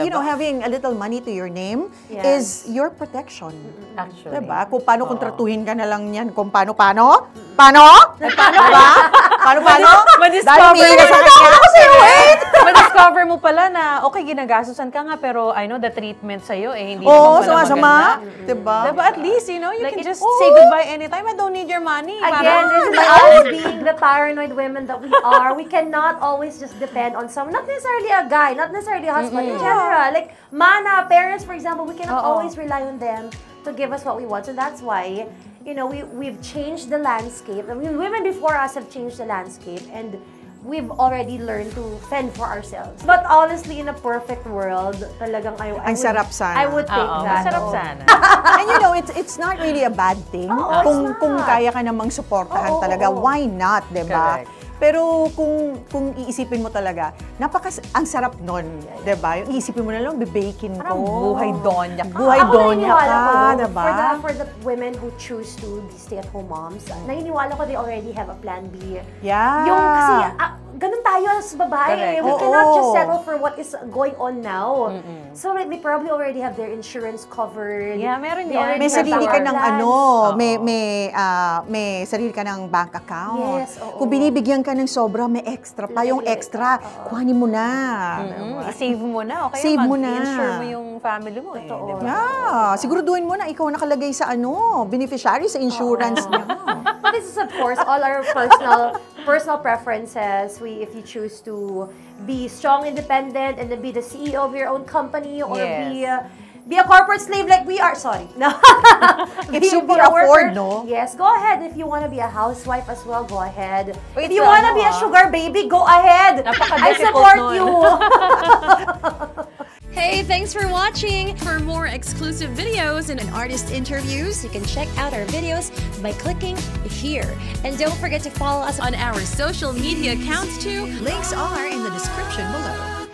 You know, having a little money to your name Yes. is your protection. Actually. Diba? Kung paano kontratuhin ka na lang yan, kung paano-paano? Paano? Paano ba? Paano-paano? Ma-discover Dahil may mo sa na kanya ako sa'yo eh! Mo pala na, okay, ginagastusan ka nga, pero I know the treatment sa'yo, eh, hindi Oo, naman pala sama-sama. maganda. Diba? Diba? At least, you know, you Like can it- just Oo. say goodbye anytime. I don't need your money. Again, this is us being the paranoid women that we are. We cannot always just depend on someone. Not necessarily a guy, not necessarily a husband, in general. Like, mana, parents, for example, we cannot Oo. always rely on them to give us what we want. So that's why, you know, we, we've changed the landscape. I mean, women before us have changed the landscape and we've already learned to fend for ourselves. But honestly, in a perfect world, talagang I, I Ang would, sarap sana. I would take Oo, that. masarap oo. sana. And you know, it's it's not really a bad thing. Oo, it's kung not. kung kaya ka namang suportahan Oo, talaga, oo. why not, 'di ba? Correct. Pero kung kung iisipin mo talaga, napaka ang sarap nun, 'di ba? Yung iisipin mo na lang bibaking ko. Buhay donya ka. Buhay donya ka, ko, 'di ba? For the, for the women who choose to be stay-at-home moms, naniniwala ko they already have a plan B. Yeah. Yung kasi, ah, as babae. Correct. We Oo. cannot just settle for what is going on now. So like, they probably already have their insurance covered. Yeah, meron They yan. already may have sarili ka power ng plans. ano, may may ah, may sarili ka ng bank account. Yes, oo. Kung binibigyan ka ng sobra, may extra pa. Yung extra, kuhanin mo na. Mm, i-save mo na, okay? Save mo na. Mag-insure mo yung family mo, eh. Totoo. di ba? Yeah, siguraduhin mo na ikaw nakalagay sa ano, beneficiary sa insurance niya. But this is of course all our personal personal preferences. We if you choose to be strong, independent, and then be the CEO of your own company, or be Yes. uh, be a corporate slave like we are. Sorry, no. If Be- you be worker. afford, no? Yes, go ahead. If you want to be a housewife as well, go ahead. Wait, if you so want to ano, be a ah? sugar baby, go ahead. I support you. Hey, thanks for watching! For more exclusive videos and artist interviews, you can check out our videos by clicking here. And don't forget to follow us on our social media accounts too. Links are in the description below.